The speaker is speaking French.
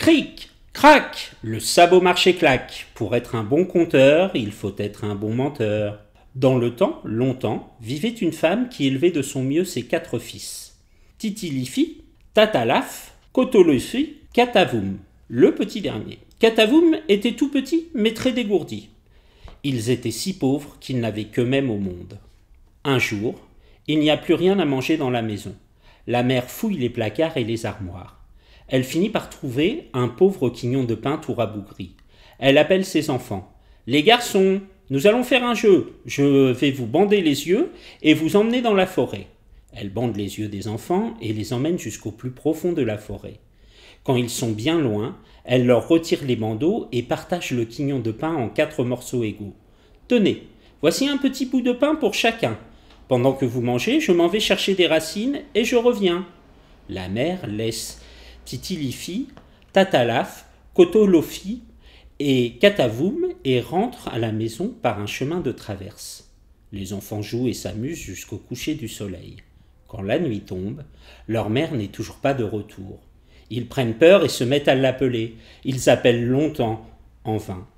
Cric, crac, le sabot marché claque. Pour être un bon conteur, il faut être un bon menteur. Dans le temps, longtemps, vivait une femme qui élevait de son mieux ses quatre fils. Titilifi, Tatalaf, Kotolofi, Katavoum, le petit dernier. Katavoum était tout petit, mais très dégourdi. Ils étaient si pauvres qu'ils n'avaient qu'eux-mêmes au monde. Un jour, il n'y a plus rien à manger dans la maison. La mère fouille les placards et les armoires. Elle finit par trouver un pauvre quignon de pain tout rabougri. Elle appelle ses enfants. Les garçons, nous allons faire un jeu. Je vais vous bander les yeux et vous emmener dans la forêt. Elle bande les yeux des enfants et les emmène jusqu'au plus profond de la forêt. Quand ils sont bien loin, elle leur retire les bandeaux et partage le quignon de pain en quatre morceaux égaux. Tenez, voici un petit bout de pain pour chacun. Pendant que vous mangez, je m'en vais chercher des racines et je reviens. La mère laisse Titilifi, Tatalaf, Kotolofi et Katavoum et rentre à la maison par un chemin de traverse. Les enfants jouent et s'amusent jusqu'au coucher du soleil. Quand la nuit tombe, leur mère n'est toujours pas de retour. Ils prennent peur et se mettent à l'appeler. Ils appellent longtemps, en vain.